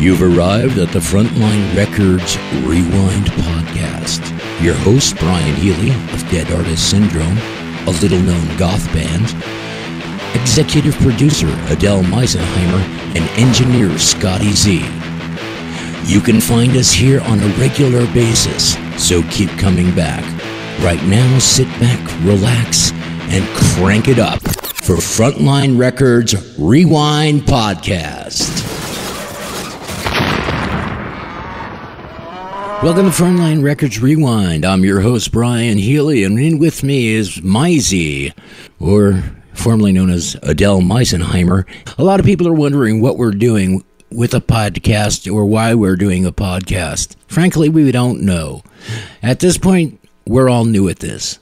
You've arrived at the Frontline Records Rewind podcast. Your host, Brian Healy of Dead Artist Syndrome, a little known goth band, executive producer Adele Meisenheimer, and engineer Scotty Z. You can find us here on a regular basis, so keep coming back. Right now, sit back, relax, and crank it up for Frontline Records Rewind Podcast. Welcome to Frontline Records Rewind. I'm your host, Brian Healy, and in with me is Mizey, or formerly known as Adele Meisenheimer. A lot of people are wondering what we're doing with a podcast or why we're doing a podcast. Frankly, we don't know. At this point, we're all new at this.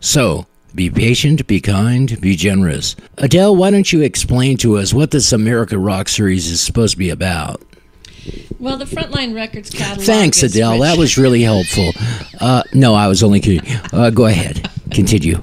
So, be patient, be kind, be generous. Adele, why don't you explain to us what this America Rock series is supposed to be about? Well, the Frontline Records catalog. Thanks, Adele. That was really helpful. Uh, no, I was only kidding. Uh, go ahead. Continue.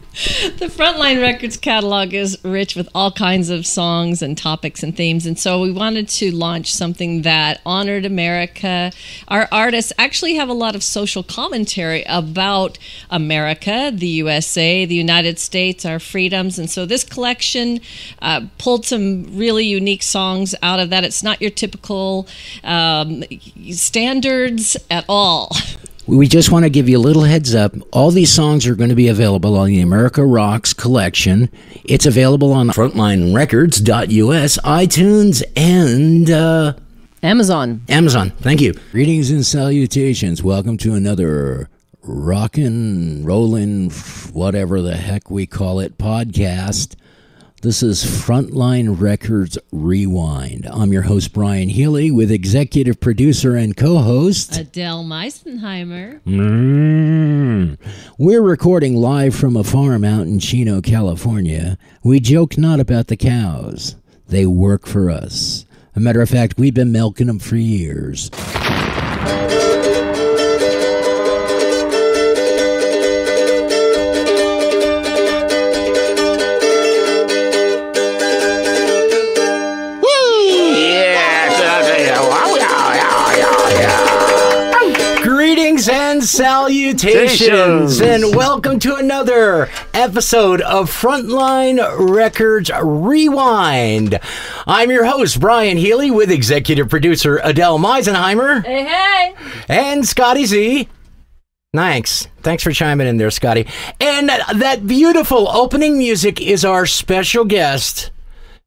the Frontline Records catalog is rich with all kinds of songs and topics and themes, and so we wanted to launch something that honored America. Our artists actually have a lot of social commentary about America, the USA, the United States, our freedoms, and so this collection uh, pulled some really unique songs out of that. It's not your typical um, standards at all. We just want to give you a little heads up. All these songs are going to be available on the America Rocks collection. It's available on frontlinerecords.us, iTunes, and uh, Amazon. Amazon. Thank you. Greetings and salutations. Welcome to another rockin', rollin', whatever the heck we call it, podcast. This is Frontline Records Rewind. I'm your host, Brian Healy, with executive producer and co host. Adele Meisenheimer. Mm. We're recording live from a farm out in Chino, California. We joke not about the cows, they work for us. A matter of fact, we've been milking them for years. And salutations, Salutations. and welcome to another episode of Frontline Records Rewind. I'm your host, Brian Healy, with executive producer Adele Meisenheimer Hey, hey. and Scotty Z. Thanks. Thanks for chiming in there, Scotty. And that beautiful opening music is our special guest,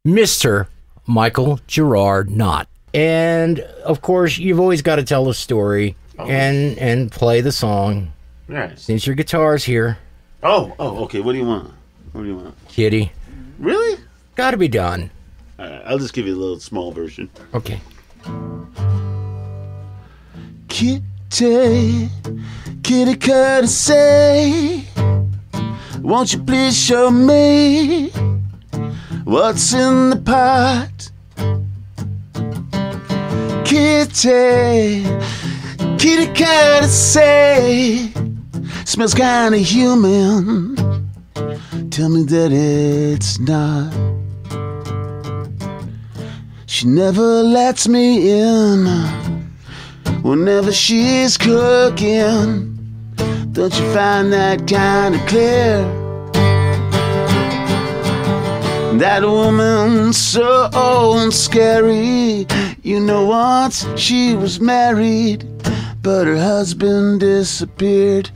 Mr. Michael Gerard Knott. And of course, you've always got to tell the story Oh. and and play the song. Right. Since your guitar's here, Oh, oh, okay. What do you want? What do you want? kitty, Really? got to be done. All right, I'll just give you a little small version. Okay. Kitty, kitty courtesy, won't you please show me what's in the pot? Kitty, kitty courtesy, smells kinda human. Tell me that it's not. She never lets me in whenever she's cooking. Don't you find that kind of clear? That woman's so old and scary. You know, once she was married, but her husband disappeared.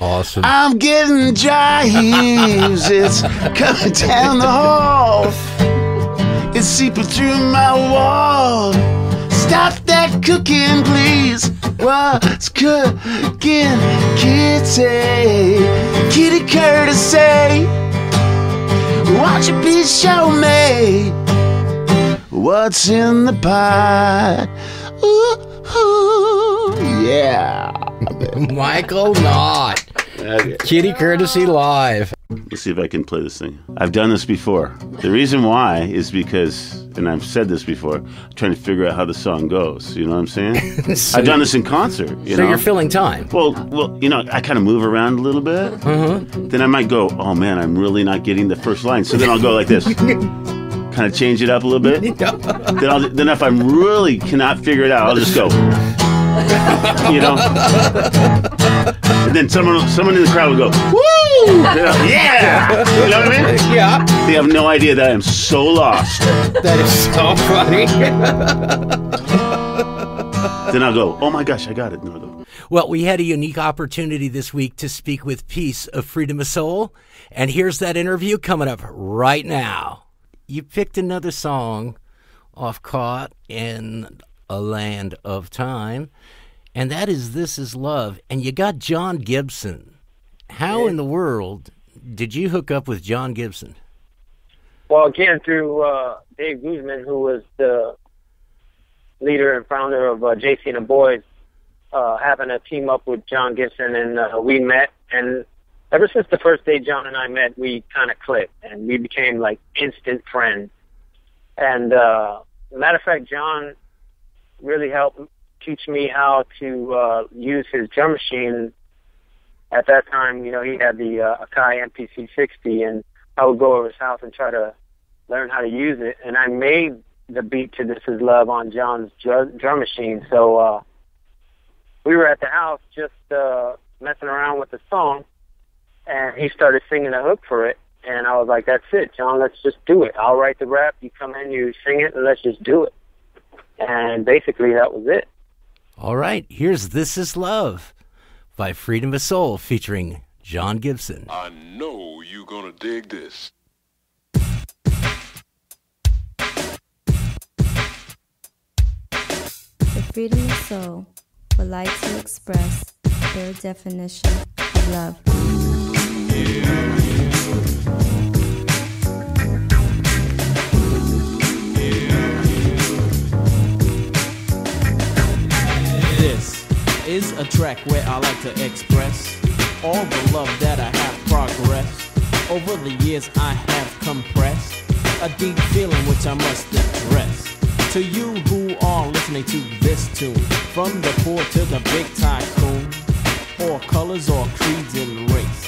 Awesome. I'm getting heaves. It's coming down the hall. It's seeping through my wall. Stop that cooking, please. What's cooking? Kitty, kitty courtesy. Won't you please show me what's in the pot? Ooh, ooh yeah. Michael Knott. Kitty Courtesy Live. Let's see if I can play this thing. I've done this before. The reason why is because, and I've said this before, I'm trying to figure out how the song goes. You know what I'm saying? So- I've done this in concert. You So know? you're filling time. well, well, you know, I kind of move around a little bit. Uh-huh. Then I might go, oh man, I'm really not getting the first line. So then I'll go like this. kind kind of change it up a little bit. then, I'll, then if I really cannot figure it out, I'll just go. you know. And then someone someone in the crowd will go, "Woo! Yeah!" You know what I mean? Yeah. They have no idea that I am so lost. That is so funny. Then I'll go, "Oh my gosh, I got it." And I'll go, Well, we had a unique opportunity this week to speak with Peace of Freedom of Soul, and here's that interview coming up right now. You picked another song off Caught in a Land of Time, and that is This Is Love, and you got Jon Gibson. How in the world did you hook up with Jon Gibson? Well, again, through uh, Dave Guzman, who was the leader and founder of uh, JC and the Boys, uh, having a team up with John Gibson, and uh, we met. And ever since the first day Jon and I met, we kind of clicked, and we became like instant friends. And uh, matter of fact, Jon really helped teach me how to uh, use his drum machine. At that time, you know, he had the uh, Akai MPC 60, and I would go over his house and try to learn how to use it. And I made the beat to "This Is Love" on Jon's dr- drum machine. So uh, we were at the house just uh, messing around with the song, and he started singing a hook for it. And I was like, "That's it, Jon. Let's just do it. I'll write the rap. You come in, you sing it, and let's just do it." And basically, that was it. All right, here's This Is Love by Freedom of Soul featuring Jon Gibson. I know you're gonna dig this. The freedom of soul would like to express their definition of love. This is a track where I like to express all the love that I have progressed. Over the years I have compressed a deep feeling which I must address. To you who are listening to this tune, from the poor to the big tycoon, or colors or creeds and race.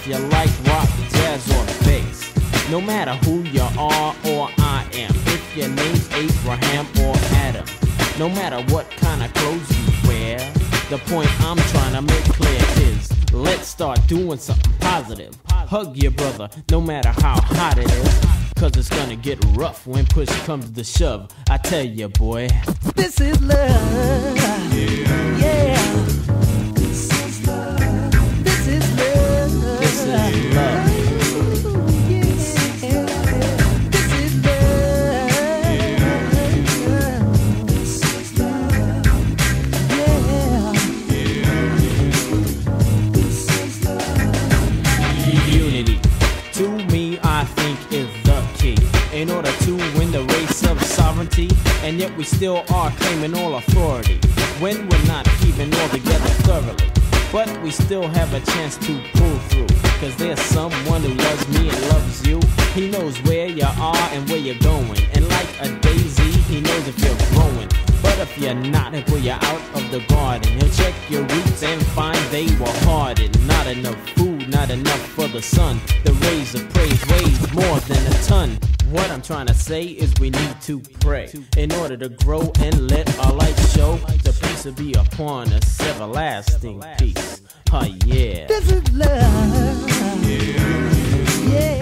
If you like rock, jazz, or bass, no matter who you are or I am, if your name's Abraham or Adam, no matter what kind of clothes you wear, the point I'm trying to make clear is let's start doing something positive. Hug your brother, no matter how hot it is. Cause it's gonna get rough when push comes to shove. I tell you, boy, this is love. Yeah. Sovereignty, and yet we still are claiming all authority when we're not even all together thoroughly. But we still have a chance to pull through. Cause there's someone who loves me and loves you. He knows where you are and where you're going. And like a daisy, he knows if you're growing. But if you're not, he'll pull you out of the garden. He'll check your roots and find they were hardened. Not enough food, not enough for the sun. The rays of praise weighs more than a ton. What I'm trying to say is we need to pray in order to grow and let our light show. The peace will be upon us, everlasting peace. Oh yeah. This is love. Yeah. This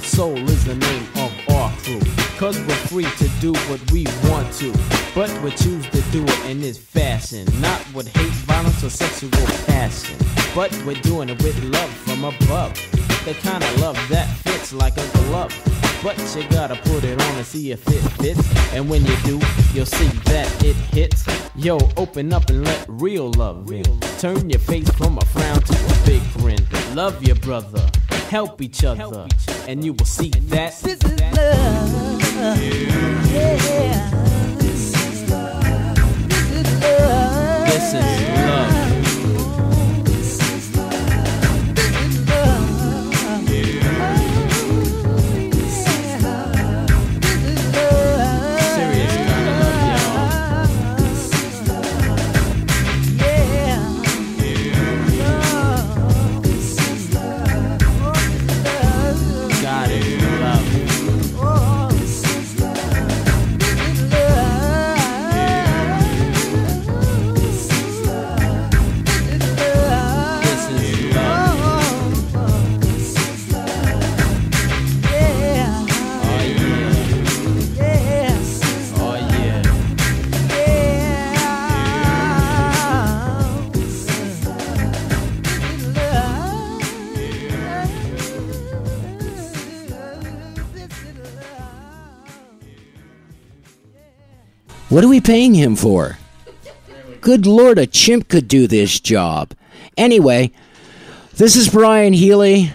the soul is the name of our crew. Cause we're free to do what we want to. But we choose to do it in this fashion. Not with hate, violence, or sexual passion. But we're doing it with love from above. The kind of love that fits like a glove. But you gotta put it on and see if it fits. And when you do, you'll see that it hits. Yo, open up and let real love in. Turn your face from a frown to a big grin. Love your brother, help each other, and you will see that this is love. Yeah. This is love. Serious What are we paying him for? Good lord, a chimp could do this job. Anyway, this is Brian Healy,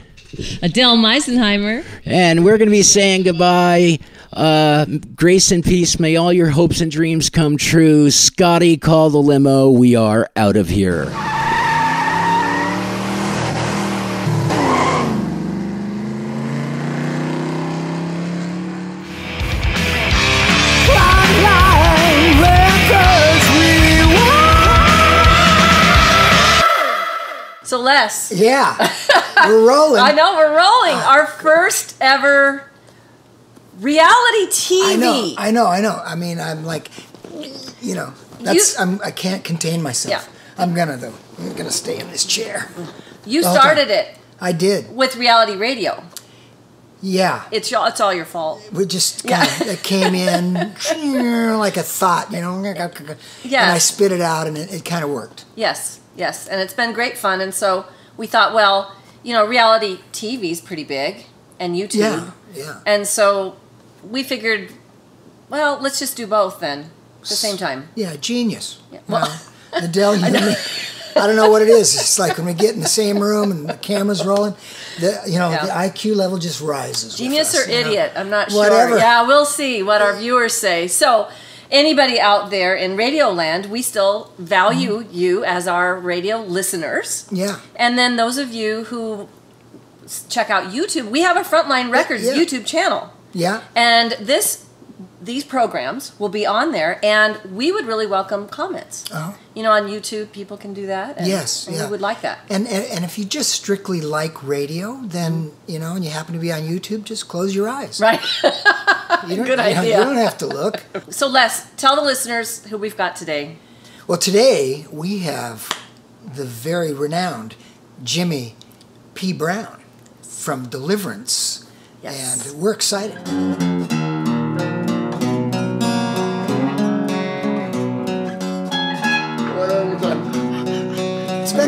Adele Meisenheimer. and we're going to be saying goodbye. Uh, grace and peace. May all your hopes and dreams come true. Scotty, call the limo. We are out of here. Les, Yeah, we're rolling. I know we're rolling. Ah, Our first ever reality TV. I know, I know, I know. I mean, I'm like, you know, that's I'm, I can't contain myself. Yeah. I'm gonna though. I'm gonna stay in this chair. you started time. it I did. with reality radio. Yeah, It's y'all. It's all your fault. we just kind of it came in like a thought, you know. Yeah. And I spit it out, and it, it kind of worked. Yes, yes, and it's been great fun. And so we thought, well, you know, reality TV is pretty big, and YouTube. Yeah, yeah. And so we figured, well, let's just do both then at the same time. Yeah, genius. Yeah. Well, Adele, you know, I don't know what it is. It's like when we get in the same room and the camera's rolling, the you know Yeah. the IQ level just rises. Genius us, or you know? idiot? I'm not Whatever. sure. Yeah, we'll see what our viewers say. So, anybody out there in Radio Land, we still value Mm-hmm. you as our radio listeners. Yeah. And then those of you who check out YouTube, we have a Frontline Records yeah. YouTube channel. Yeah. And this these programs will be on there and we would really welcome comments. Uh-huh. You know, on YouTube people can do that. And, Yes, and yeah. we would like that. And, and and if you just strictly like radio, then you know, and you happen to be on YouTube, just close your eyes. Right. You don't, Good you know, idea. You don't have to look. so Les, tell the listeners who we've got today. Well, today we have the very renowned Jimmy P. Brown from Deliverance, Yes. and we're excited.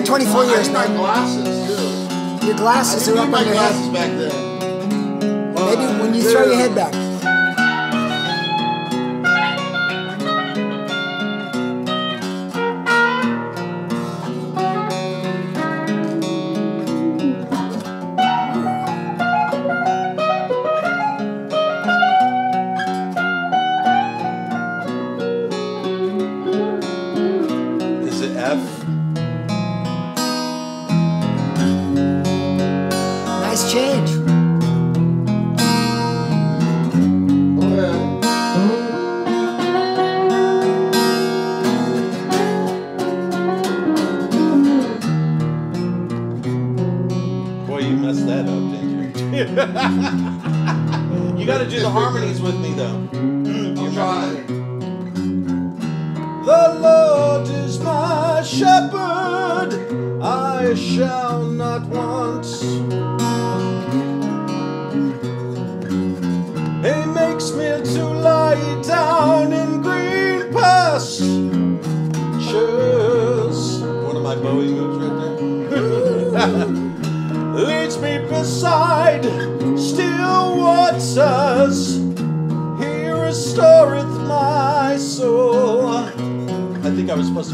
It's been 24 years, my glasses too. Your glasses are I up my on your glasses head. back then. Maybe when you throw your head back.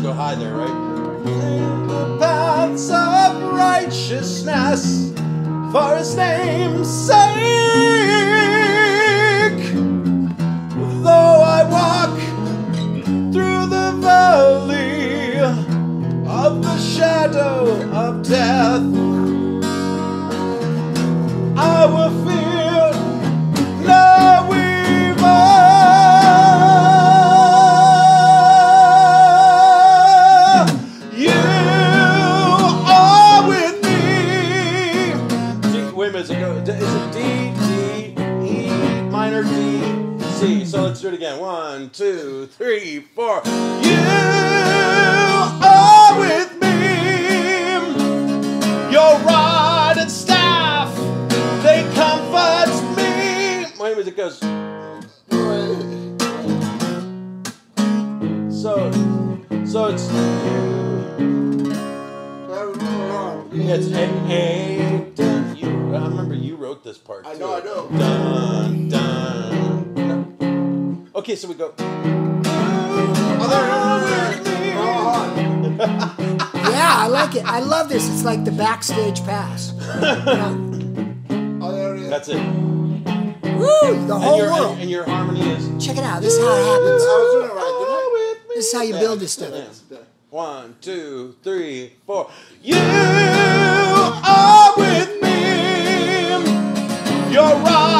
Go high there, right? In the paths of righteousness for his name's sake. Though I walk through the valley of the shadow of death, two, three, four. You are with me. Your rod and staff, they comfort me. Minute, it goes. So, so it's it's a dun, you. I remember you wrote this part. I know, I know. Dun dun. Okay, so we go. Yeah, I like it. I love this. It's like the backstage pass. That's it. Woo! The whole and your, world. And, and your harmony is. Check it out. This is how it happens. This is how you build this stuff. One, two, three, four. You are with me. Your rod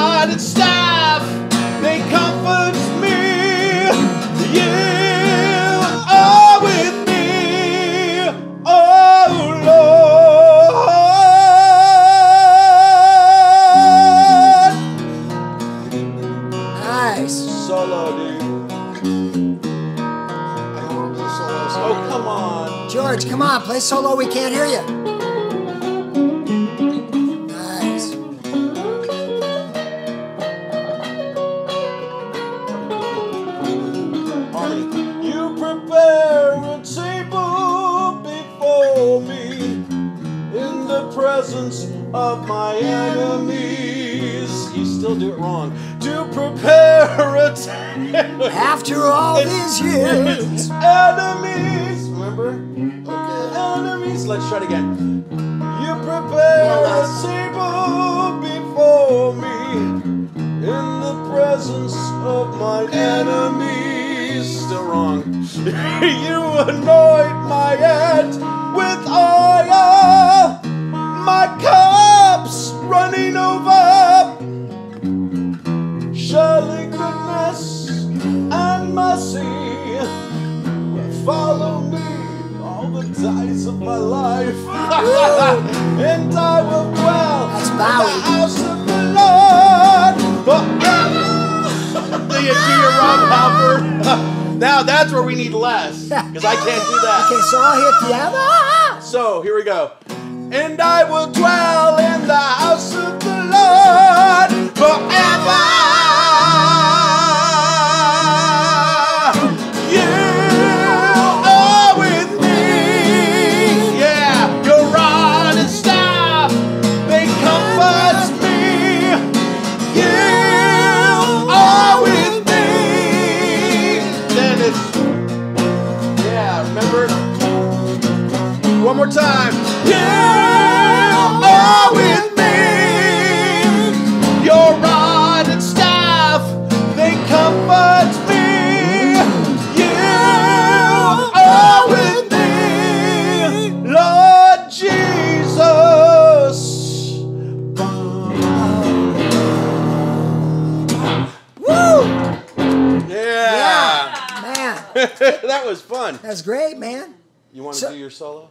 that was fun. that's great, man. You want to So- do your solo?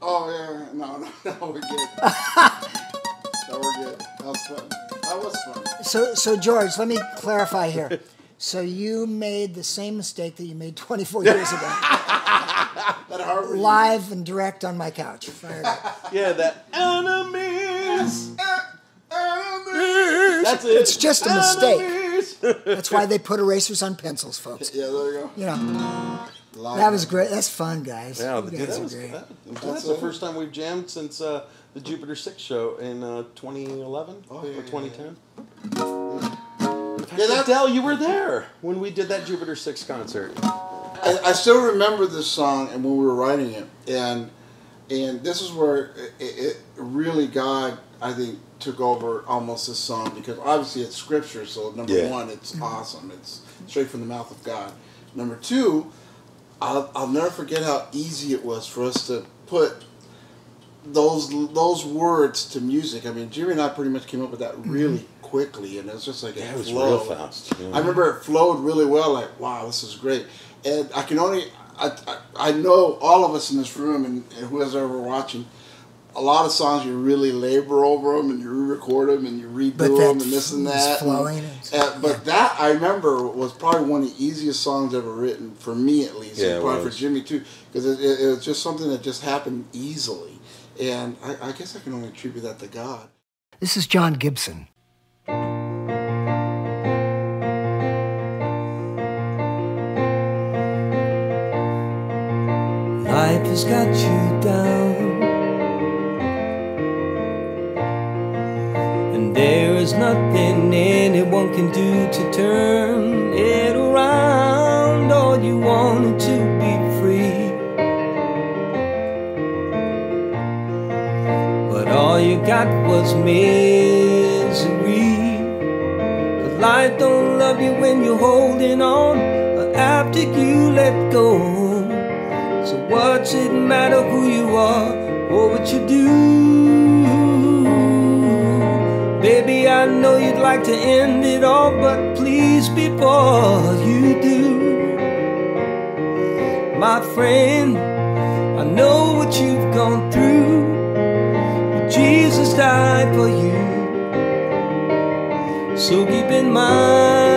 Oh yeah, no, no, no, we're good. no, we're good. That was fun. That was fun. So, so George, let me clarify here. So you made the same mistake that you made 24 years ago. That heart. Live and direct on my couch. Fired up. Yeah, that enemies. That's it. It's just a mistake. Enemies. That's why they put erasers on pencils, folks. Yeah, there you go. You know, Live. that was great. That's fun, guys. Yeah, you dude, guys that are was, great. that, that's the first time we've jammed since uh, the Jupiter 6 show in uh, 2011 Oh, yeah, or 2010. Yeah, that- Adele, you were there when we did that Jupiter 6 concert. I, I still remember this song and when we were writing it, and and this is where it, it really God I think took over almost this song because obviously it's scripture. So number Yeah. one, it's awesome. It's straight from the mouth of God. Number two, I'll, I'll never forget how easy it was for us to put those those words to music. I mean, Jimmy and I pretty much came up with that mm-hmm. really quickly, and it was just like Yeah, it it was flowed. real fast, yeah. I remember it flowed really well. Like, wow, this is great. And I can only I, I, I know all of us in this room and, and whoever's ever watching. A lot of songs you really labor over them and you re-record them and you redo But them and this and that. flowing and- uh, but that I remember was probably one of the easiest songs ever written for me at least, Yeah, and probably was. for Jimmy too, because it, it, it was just something that just happened easily, and I, I guess I can only attribute that to God. This is Jon Gibson. Life has got you down. There is nothing anyone can do to turn it around. All you wanted to be free. But all you got was misery. But life don't love you when you're holding on. After you let go. So what's it matter who you are or what you do? I know you'd like to end it all, but please before you do. My friend, I know what you've gone through. Jesus died for you. So keep in mind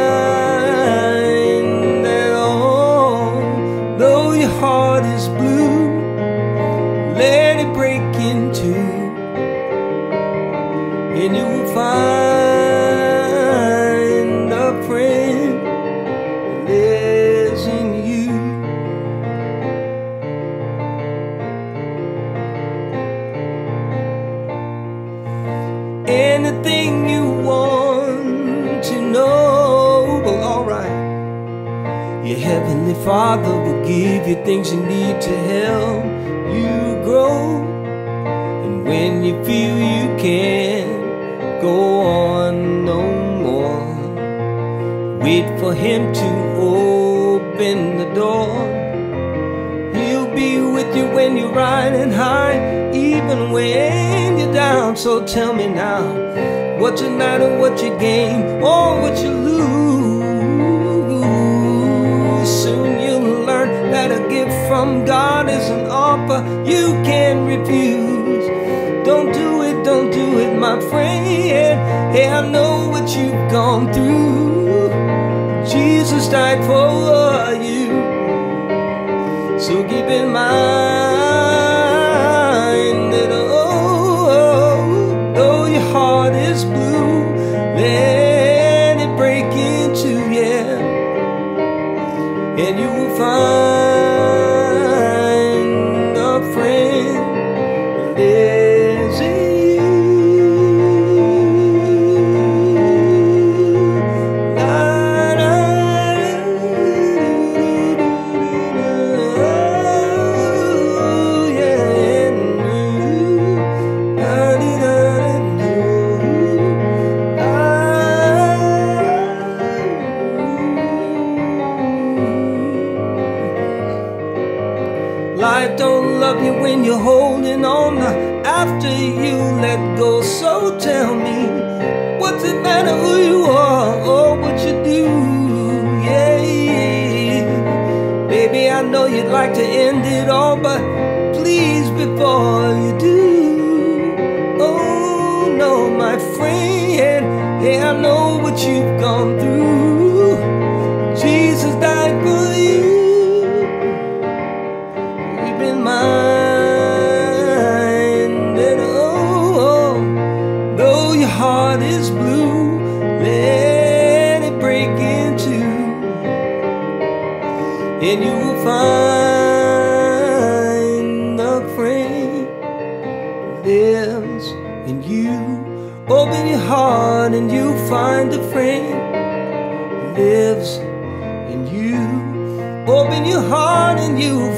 Father will give you things you need to help you grow. And when you feel you can't go on no more, wait for Him to open the door. He'll be with you when you're riding high, even when you're down. So tell me now, what's it matter what you gain or what you lose? From God is an offer you can't refuse. Don't do it, don't do it, my friend. Hey, I know what you've gone through. Jesus died for you. So keep in mind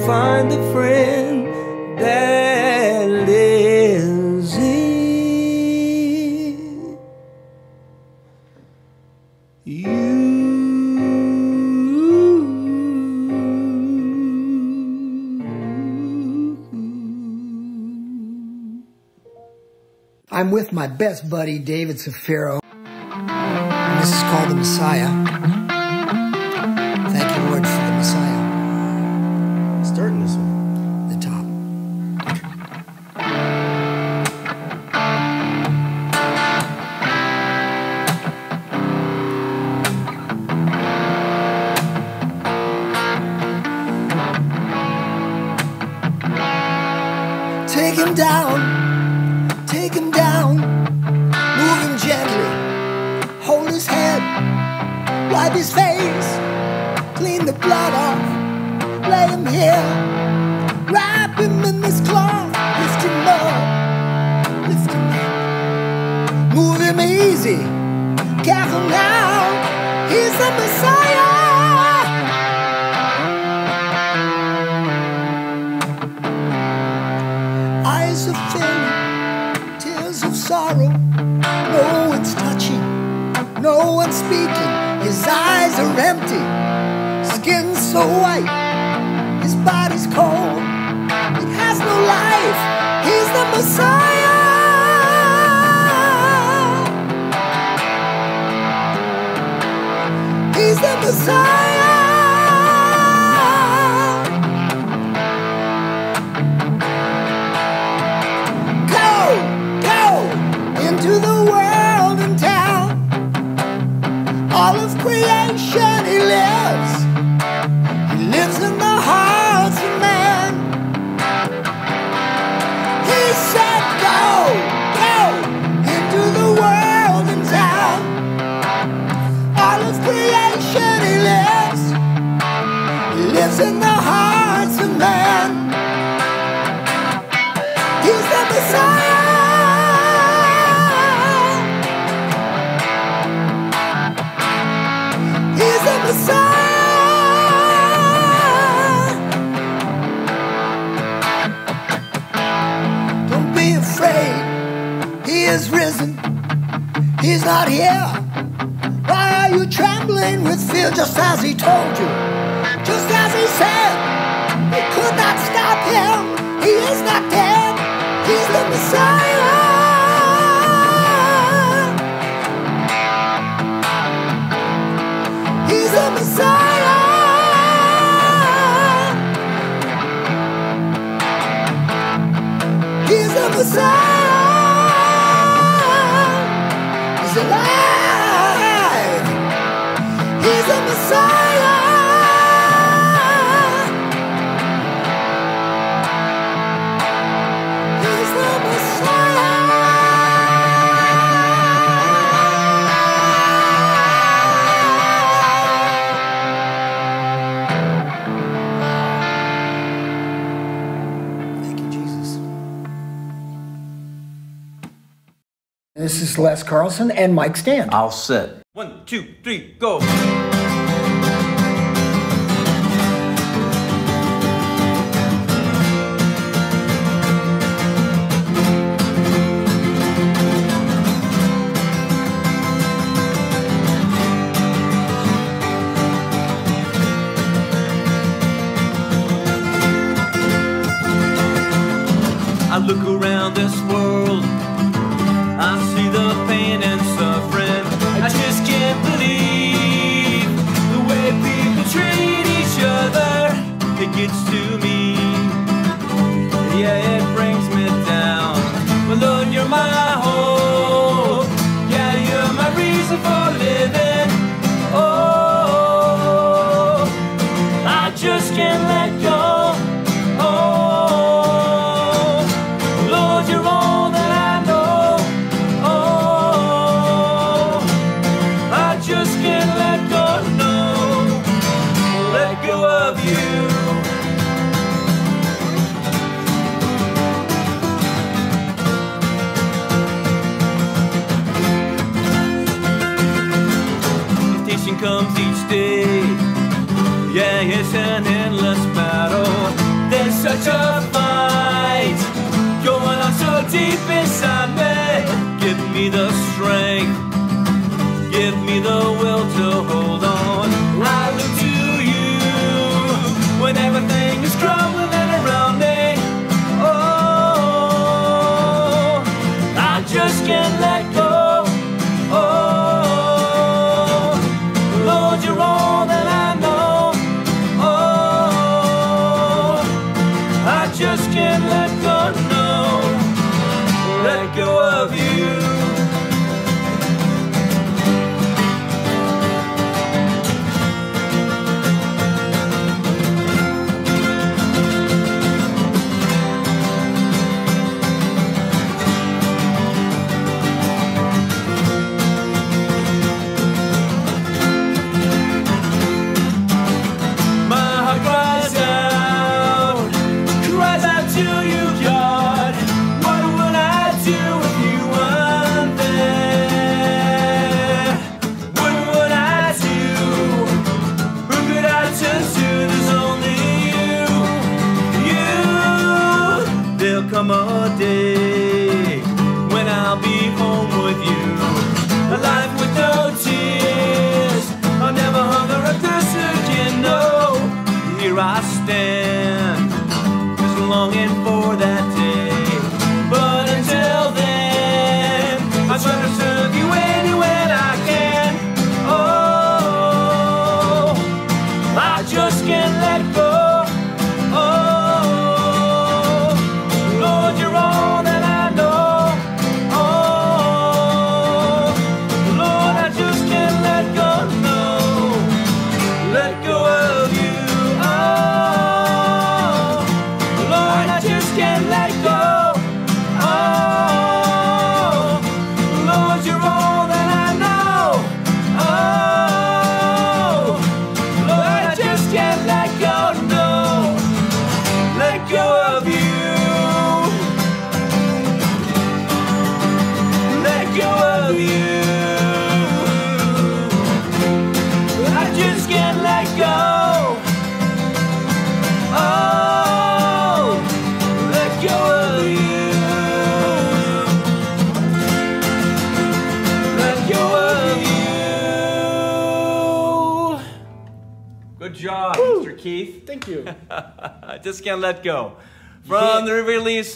find a friend that lives in you. I'm with my best buddy, David Zaffiro. This is called The Messiah. He's the Messiah. Les Carlson and Mike Stand. I'll sit. One, two, three, go.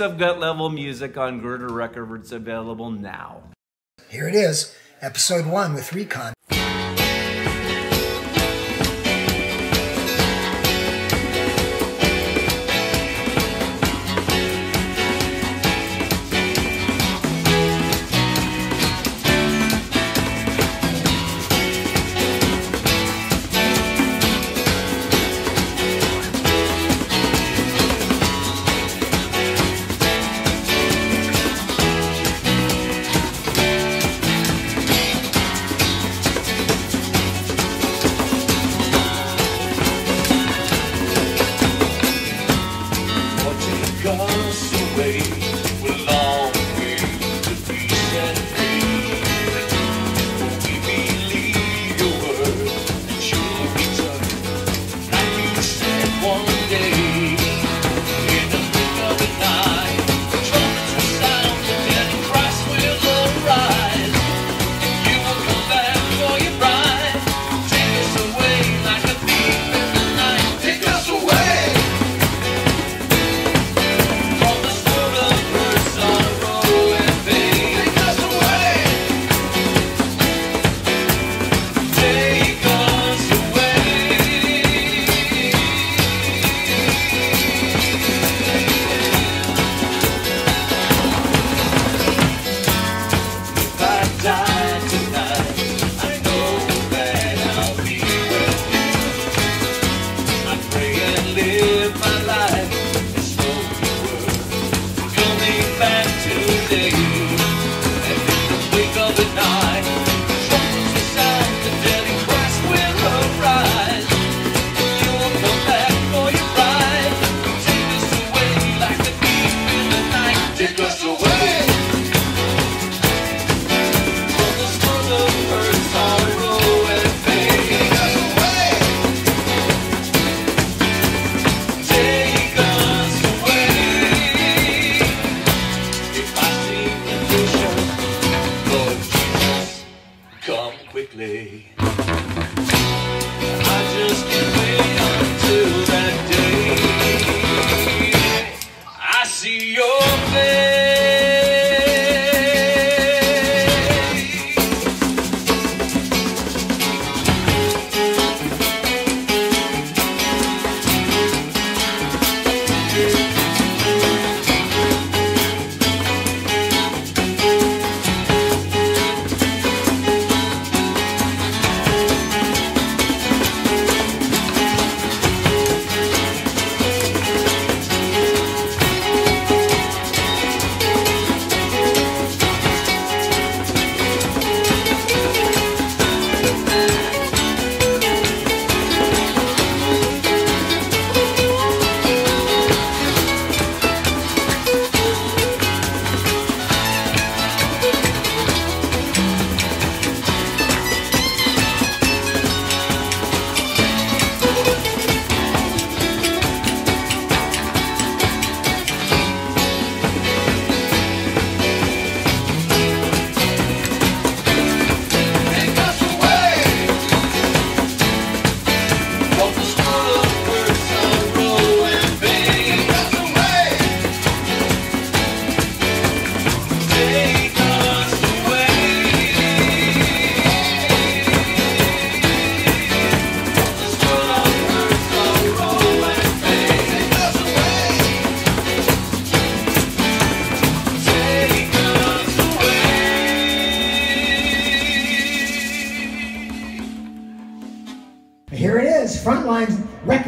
of Gut Level Music on Girder Records available now. Here it is, episode one with Recon.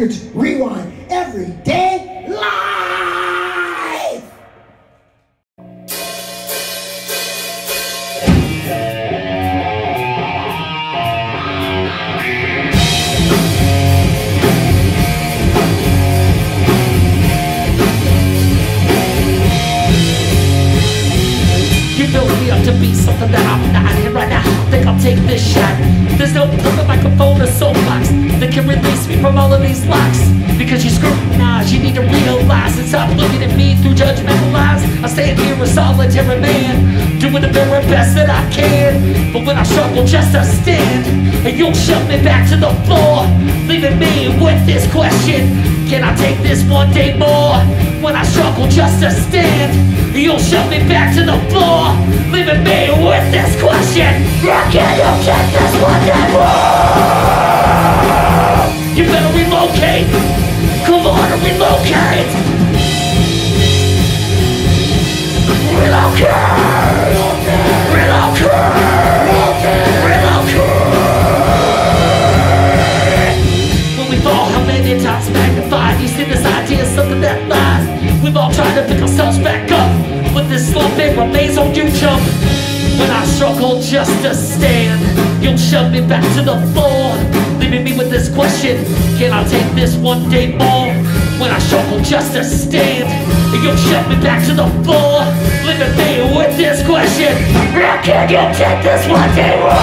Records Rewind day more? When I struggle just to stand You'll shove me back to the floor Leaving me with this question How Can you take this one day more? You better relocate Come on relocate Relocate it remains you jump When I struggle just to stand You'll shove me back to the floor Leaving me with this question Can I take this one day more? When I struggle just to stand You'll shove me back to the floor Leaving me with this question How Can you take this one day more?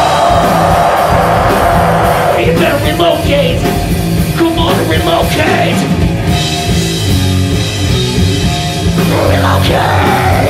You better relocate Come on relocate Relocate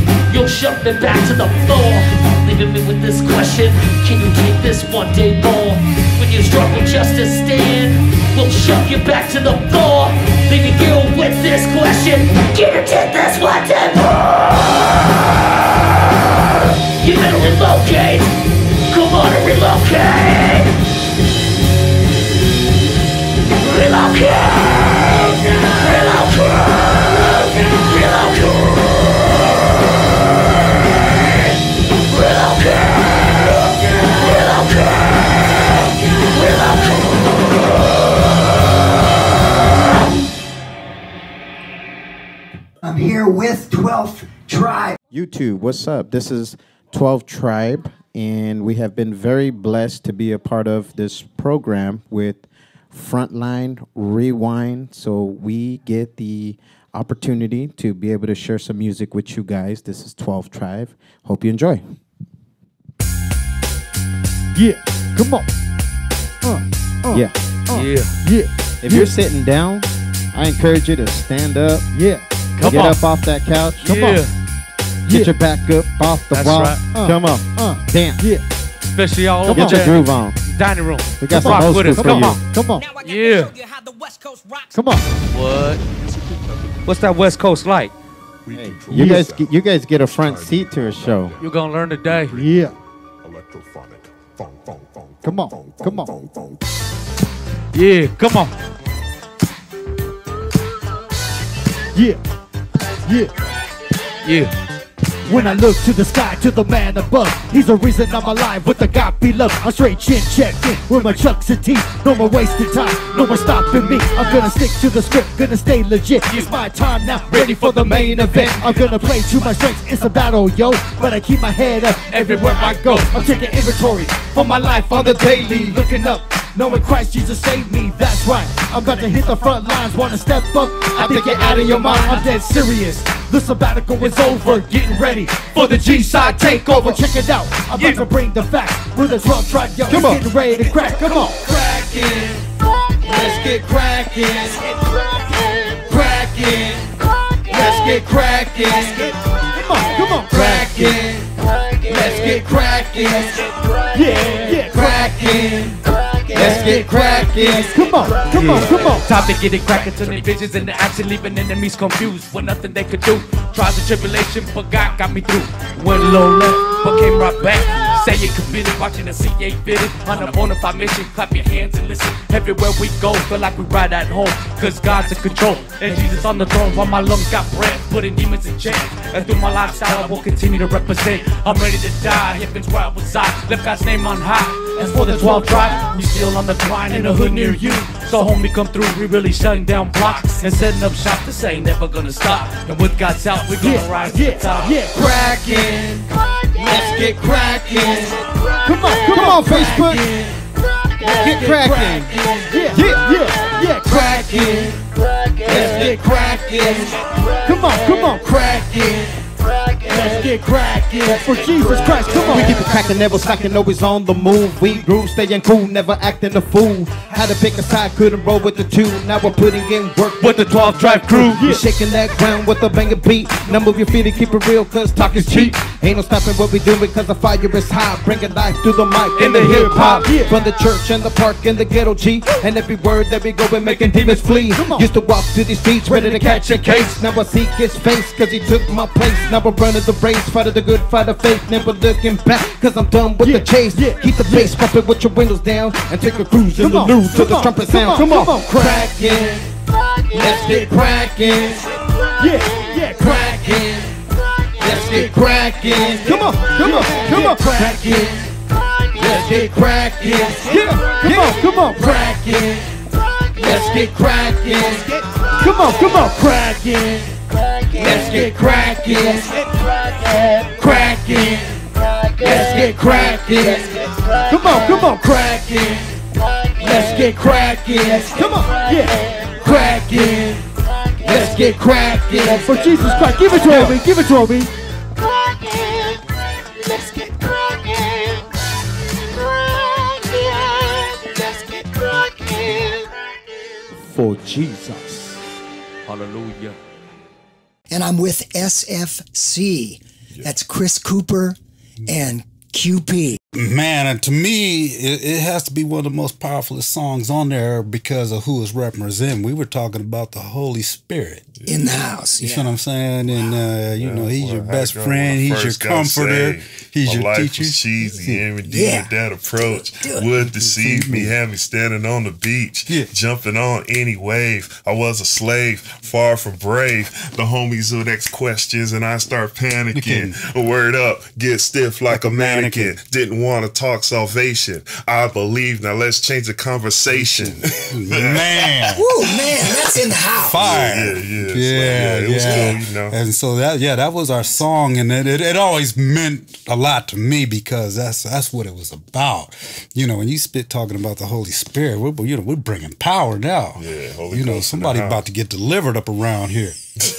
shove me back to the floor, leaving me with this question: Can you take this one day more? When you struggle just to stand, we'll shove you back to the floor, leaving you with this question: Can you take this one day more? You better relocate. Come on and relocate. Relocate. Relocate. I'm here with 12th Tribe. YouTube, what's up? This is 12 Tribe, and we have been very blessed to be a part of this program with Frontline Rewind. So we get the opportunity to be able to share some music with you guys. This is 12 Tribe. Hope you enjoy. Yeah, come on. Uh, uh, Yeah. uh, yeah, yeah. If you're sitting down, I encourage you to stand up. Yeah. Come Get on. up off that couch. Come Yeah. on. Get Yeah. your back up off the That's wall. right. Uh, Come on. uh, Dance. Yeah. Especially all Get over your groove on. Dining room. We got Rock some old with school us. Come you. on. Come on. Yeah. Come on. What? What's that West Coast like? You guys, get- you guys get a front seat to a show. You're gonna learn today. Yeah. Come on. Come on. Yeah, come on. Yeah. Yeah. Yeah. When I look to the sky, to the man above, he's the reason I'm alive with the God beloved. I'm straight chin checked in with my chucks and teeth. No more wasting time, no more stopping me. I'm gonna stick to the script, gonna stay legit. It's my time now, ready for the main event. I'm gonna play to my strengths, it's a battle, yo. But I keep my head up everywhere I go. I'm taking inventory for my life on the daily, looking up. Knowing Christ Jesus saved me, that's right. I'm about to hit the front lines, wanna step up. I think you're out of your mind, I'm dead serious. The sabbatical is over, getting ready for the G side takeover. Check it out, I'm about to bring the facts. With a 12 track, yo, Come on. getting ready to crack. Come on. Cracking. Let's get cracking. Cracking. Let's get cracking. Come on, come on. Cracking. Let's get cracking. Yeah, yeah. Cracking. Let's get cracking. Come on, come on, come on. Time to get it cracking, turning visions into action, leaving enemies confused with nothing they could do. Trials and tribulation, but God got me through. Went low left, but came right back. Say it committed, watching the CA fitted on a bona fide mission. Clap your hands and listen. Everywhere we go, feel like we right at home. Cause God's in control, and Jesus on the throne. While my lungs got breath, putting demons in check. And through my lifestyle, I will continue to represent. I'm ready to die, heaven's where I reside. Left God's name on high. As for the 12 tribe, we still on the grind in a hood near you. So homie, come through, we really shutting down blocks and setting up shop. This ain't never gonna stop. And with God's help, we gonna Yeah, rise yeah, to the top. yeah. cracking. Let's get cracking. Come on, come on, Facebook. Get cracking. Yeah, yeah, yeah. Cracking. Let's get cracking. Come on, come on, cracking. Let's get cracking for Jesus Christ. Come on. We keep it cracking, never slacking, always on the move. We groove, staying cool, never acting a fool. Had to pick a side, couldn't roll with the two. Now we're putting in work with the 12 Tribe crew. We shaking that ground with a banger beat. Now move your feet and keep it real, cause talk is cheap. Ain't no stopping what we doing because the fire is high. Bringing life to the mic in the hip hop. From the church and the park and the ghetto G. And every word that we go, we're making demons flee. Used to walk through these streets ready to catch a case. Now I seek his face cause he took my place. Now I'm running the race, fighting the good fight of faith. Never looking back cause I'm done with the chase. Keep the bass pumping with your windows down and take a cruise in the on, news to the on, trumpet come sound. on, Come on, come on, cracking. Let's get cracking. Yeah, yeah, cracking. Let's get cracking. Come on, come on, come on. cracking. Let's get cracking. Yeah, come on, come on. cracking. Let's get cracking. Come on, come on, cracking. Let's get cracking. Cracking. Let's get cracking. Come on, come on, cracking. Let's get cracking. Come on, yeah. Cracking. Let's get cracking. For Jesus Christ, give it to me, give it to me. Let's get cracking. Cracking. Let's get cracking. For Jesus. Hallelujah. And I'm with SFC. That's Chris Cooper and QP. Man, and to me, it, it has to be one of the most powerful songs on there because of who is representing. We were talking about the Holy Spirit in the house. You yeah. see what I'm saying? And uh, you know, he's boy, your best friend. He's your comforter. saved, He's my your life teacher. Was cheesy and redeemed Yeah. that approach would deceive me, have me standing on the beach, jumping on any wave. I was a slave, far from brave. The homies would ask questions and I start panicking. Word up, get stiff like a mannequin. Didn't want to talk salvation. I believe. Now let's change the conversation. Man. Woo, man, that's in the house. Fire. Yeah, yeah, so, Yeah, yeah, it was yeah. cool, you know. And so that, yeah, that was our song, and it, it, it always meant a lot to me because that's that's what it was about. You know, when you spit talking about the Holy Spirit, we're you know we're bringing power now. Yeah, Holy you know, Ghost in the somebody house. about to get delivered up around here.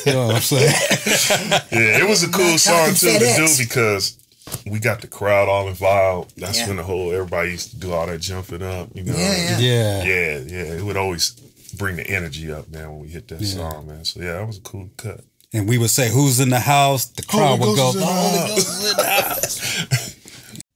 You know what I'm saying? yeah, it was a cool song too to do because we got the crowd all involved. That's Yeah. when the whole everybody used to do all that jumping up. You know, Yeah, yeah. yeah, yeah. It would always bring the energy up, man, when we hit that Yeah. song, man. So yeah, that was a cool cut. And we would say, "Who's in the house?" The crowd Holy would go, Ghost is the oh, "The Holy. Ghost is in the house."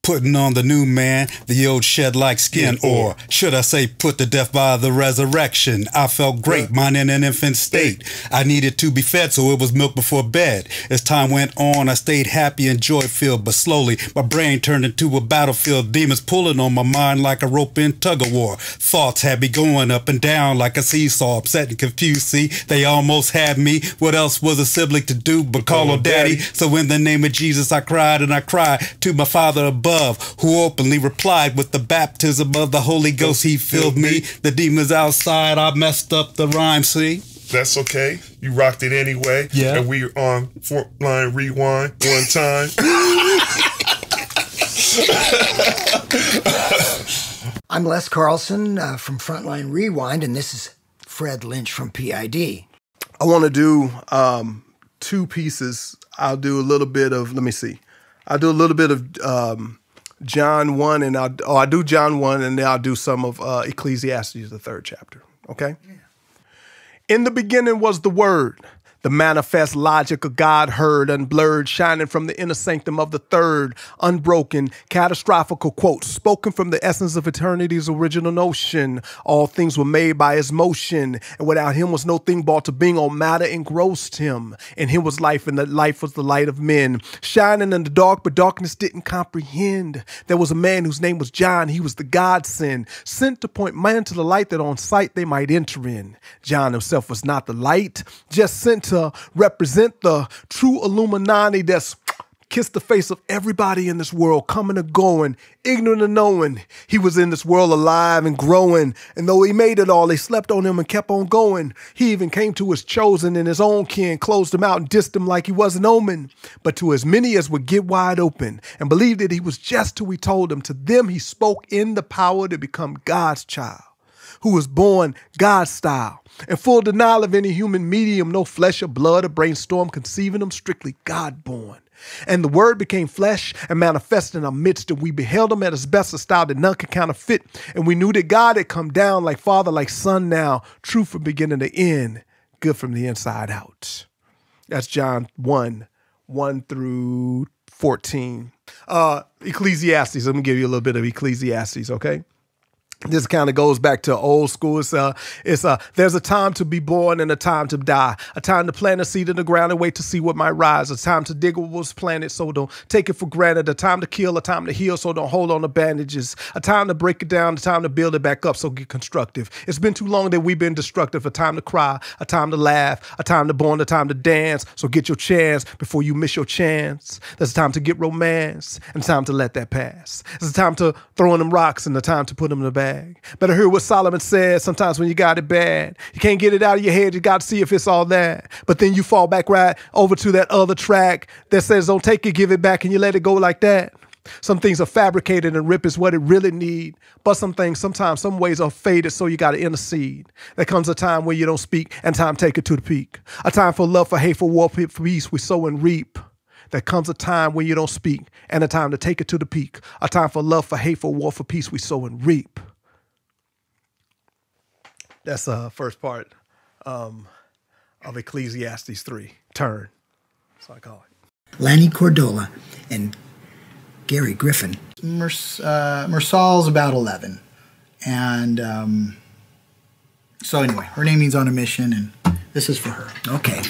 Putting on the new man, the old shed like skin, or should I say, put to death by the resurrection. I felt great, mine in an infant state. I needed to be fed, so it was milk before bed. As time went on, I stayed happy and joy filled, but slowly my brain turned into a battlefield. Demons pulling on my mind like a rope in tug of war. Thoughts had me going up and down like a seesaw, upset and confused. See, they almost had me. What else was a sibling to do but call on daddy? So in the name of Jesus, I cried and I cried to my Father above, who openly replied with the baptism of the Holy Ghost. He filled me. The demons outside, I messed up the rhyme. See. That's okay. You rocked it anyway. Yeah. And we're on Frontline Rewind one time. I'm Les Carlson uh, from Frontline Rewind, and this is Fred Lynch from PID. I want to do um, two pieces. I'll do a little bit of. Let me see. I'll do a little bit of um, John one, and I'll oh I do John one, and then I'll do some of uh, Ecclesiastes, the third chapter. Okay. In the beginning was the Word. The manifest logic of God heard, unblurred, shining from the inner sanctum of the third, unbroken, catastrophical quotes, spoken from the essence of eternity's original notion. All things were made by his motion, and without him was no thing brought to being. All matter engrossed him. And him was life, and that life was the light of men. Shining in the dark, but darkness didn't comprehend. There was a man whose name was John. He was the godsend, sent to point man to the light that on sight they might enter in. John himself was not the light, just sent to represent the true Illuminati that's kissed the face of everybody in this world, coming and going, ignorant of knowing he was in this world alive and growing. And though he made it all, they slept on him and kept on going. He even came to his chosen and his own kin, closed him out and dissed him like he was an omen. But to as many as would get wide open and believe that he was just who he told them, to them he spoke in the power to become God's child who was born God style. In full denial of any human medium, no flesh or blood or brainstorm conceiving him, strictly God born. And the word became flesh and manifested in our midst, and we beheld him at his best, a style that none could counterfeit. And we knew that God had come down like Father, like Son now, true from beginning to end, good from the inside out. That's John 1 1 through 14. Uh, Ecclesiastes, let me give you a little bit of Ecclesiastes, okay? This kind of goes back to old school. It's uh, it's uh, there's a time to be born and a time to die. A time to plant a seed in the ground and wait to see what might rise. A time to dig what was planted, so don't take it for granted. A time to kill, a time to heal, so don't hold on to bandages. A time to break it down, a time to build it back up, so get constructive. It's been too long that we've been destructive. A time to cry, a time to laugh, a time to born, a time to dance. So get your chance before you miss your chance. There's a time to get romance and a time to let that pass. It's a time to throw in them rocks and a time to put them in the bag. Better hear what Solomon said. Sometimes when you got it bad, you can't get it out of your head. You got to see if it's all that. But then you fall back right over to that other track that says, "Don't take it, give it back," and you let it go like that. Some things are fabricated and rip is what it really need. But some things, sometimes, some ways are faded, so you got to intercede. There comes a time where you don't speak, and time take it to the peak. A time for love, for hate, for war, for peace. We sow and reap. There comes a time when you don't speak, and a time to take it to the peak. A time for love, for hate, for war, for peace. We sow and reap. That's the uh, first part um, of Ecclesiastes 3. Turn. That's what I call it. Lanny Cordola and Gary Griffin. Mers- uh, Mersal's about 11. And um, so, anyway, her name means on a mission, and this is for her. Okay.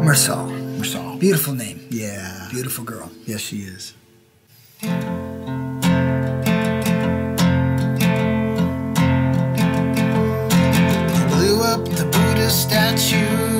Mersal. Mersal. Beautiful name. Yeah. Beautiful girl. Yes, she is. The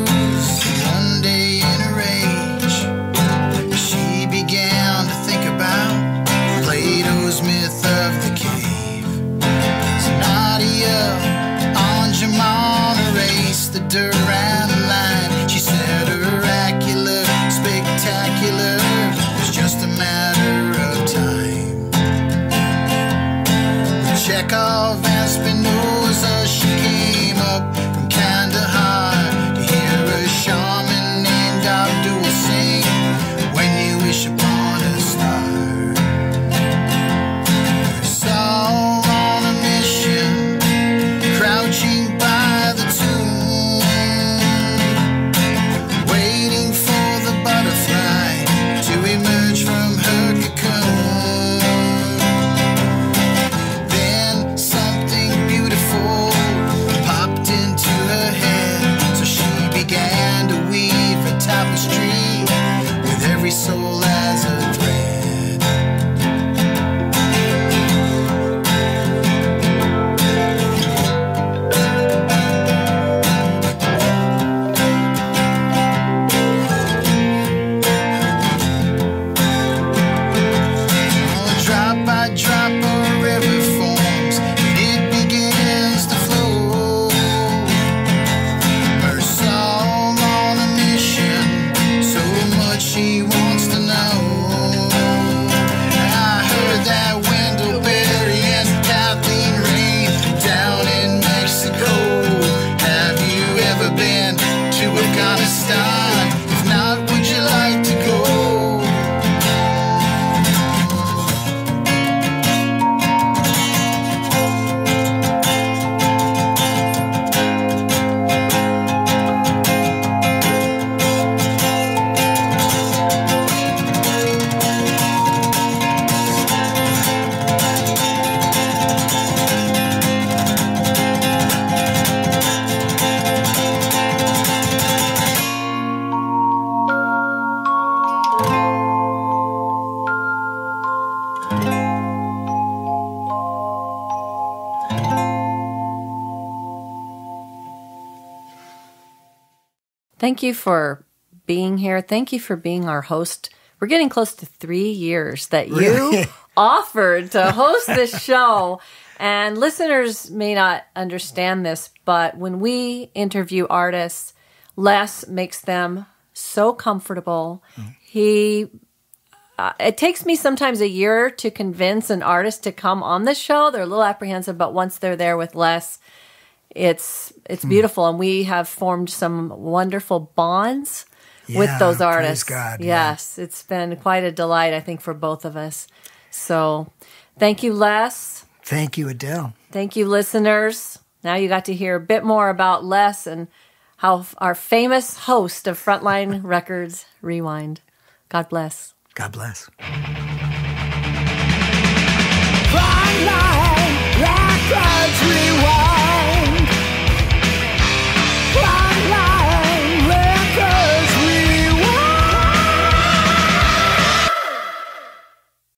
Thank you for being here. Thank you for being our host. We're getting close to three years that you Really? offered to host this show. And listeners may not understand this, but when we interview artists, Les makes them so comfortable. He uh, it takes me sometimes a year to convince an artist to come on the show. They're a little apprehensive, but once they're there with Les, it's it's hmm. beautiful, and we have formed some wonderful bonds yeah, with those artists. God, yes, yeah. it's been quite a delight, I think, for both of us. So, thank you, Les. Thank you, Adele. Thank you, listeners. Now you got to hear a bit more about Les and how our famous host of Frontline Records Rewind. God bless. God bless. Frontline.